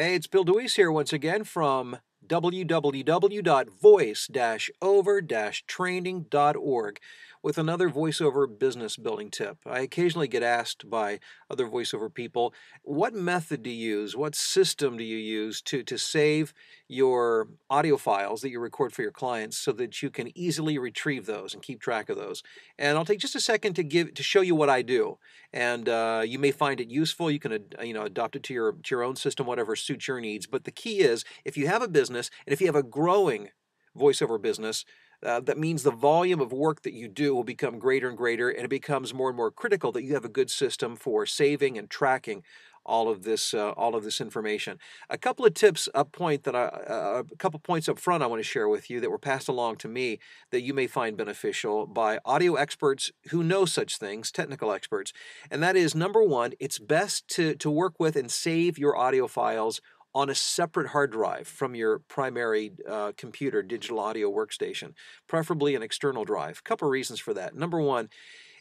Hey, it's Bill DeWees here once again from www.voice-over-training.org with another voiceover business building tip. I occasionally get asked by other voiceover people, what method do you use? What system do you use to, to save your audio files that you record for your clients so that you can easily retrieve those and keep track of those? And I'll take just a second to give to show you what I do. And uh, you may find it useful. You can you know adopt it to your to your own system, whatever suits your needs. But the key is if you have a business and if you have a growing voiceover business, uh, that means the volume of work that you do will become greater and greater, and it becomes more and more critical that you have a good system for saving and tracking all of this uh, all of this information. A couple of tips up point that I uh, a couple points up front I want to share with you that were passed along to me that you may find beneficial by audio experts who know such things, technical experts. And that is number 1, it's best to to work with and save your audio files on a separate hard drive from your primary uh, computer digital audio workstation, preferably an external drive. A couple of reasons for that. Number one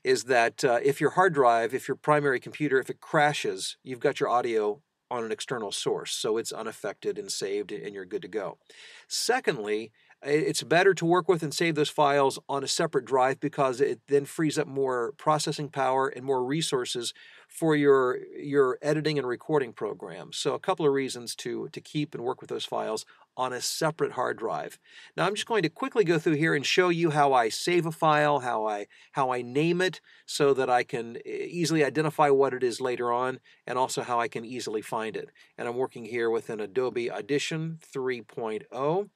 is that uh, if your hard drive, if your primary computer, if it crashes, you've got your audio on an external source, so it's unaffected and saved and you're good to go. Secondly, it's better to work with and save those files on a separate drive because it then frees up more processing power and more resources for your your editing and recording program. So a couple of reasons to to keep and work with those files on a separate hard drive. Now I'm just going to quickly go through here and show you how I save a file, how I how I name it so that I can easily identify what it is later on and also how I can easily find it. And I'm working here with an Adobe Audition 3.0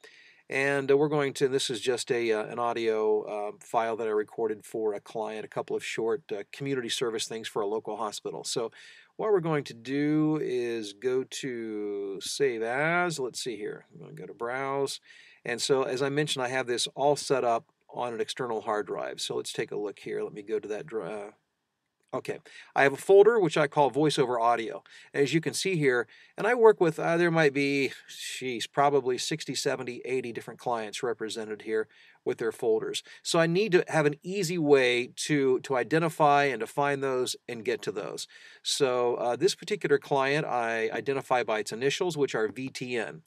and uh, we're going to, this is just a uh, an audio uh, file that I recorded for a client, a couple of short uh, community service things for a local hospital. So what we're going to do is go to Save As. Let's see here. I'm going to go to Browse. And so as I mentioned, I have this all set up on an external hard drive. So let's take a look here. Let me go to that drive. Okay, I have a folder which I call voiceover audio. As you can see here, and I work with, uh, there might be, she's probably 60, 70, 80 different clients represented here with their folders. So I need to have an easy way to, to identify and to find those and get to those. So uh, this particular client I identify by its initials, which are VTN.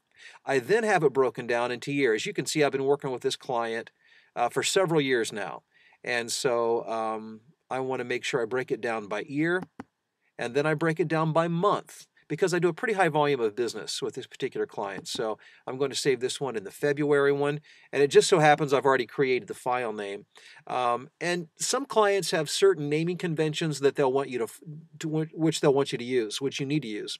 I then have it broken down into years. You can see I've been working with this client uh, for several years now. And so um, I want to make sure I break it down by year, and then I break it down by month because I do a pretty high volume of business with this particular client. So I'm going to save this one in the February one. And it just so happens I've already created the file name. Um, and some clients have certain naming conventions that they'll want you to, to, which they'll want you to use, which you need to use.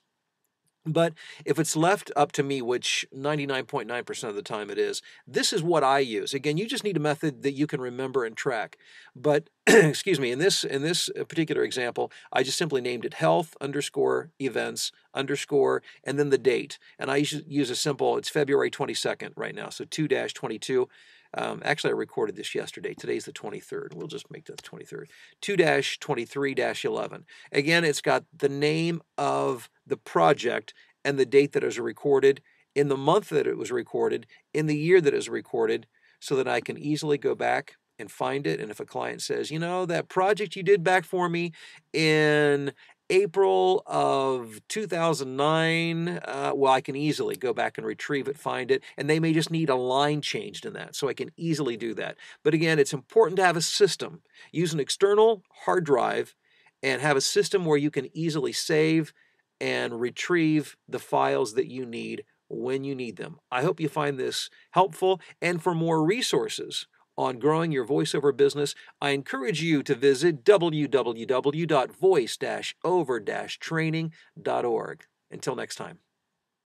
But if it's left up to me, which 99.9% of the time it is, this is what I use. Again, you just need a method that you can remember and track. But excuse me, in this in this uh, particular example, I just simply named it health underscore events underscore and then the date. And I use a simple, it's February 22nd right now, so 2-22. Um, actually, I recorded this yesterday. Today's the 23rd. We'll just make that the 23rd. 2 23 11. Again, it's got the name of the project and the date that it was recorded, in the month that it was recorded, in the year that it was recorded, so that I can easily go back and find it. And if a client says, you know, that project you did back for me in April of 2009, uh, well, I can easily go back and retrieve it, find it, and they may just need a line changed in that, so I can easily do that. But again, it's important to have a system. Use an external hard drive and have a system where you can easily save and retrieve the files that you need when you need them. I hope you find this helpful, and for more resources, on growing your voiceover business, I encourage you to visit www.voice-over-training.org. Until next time.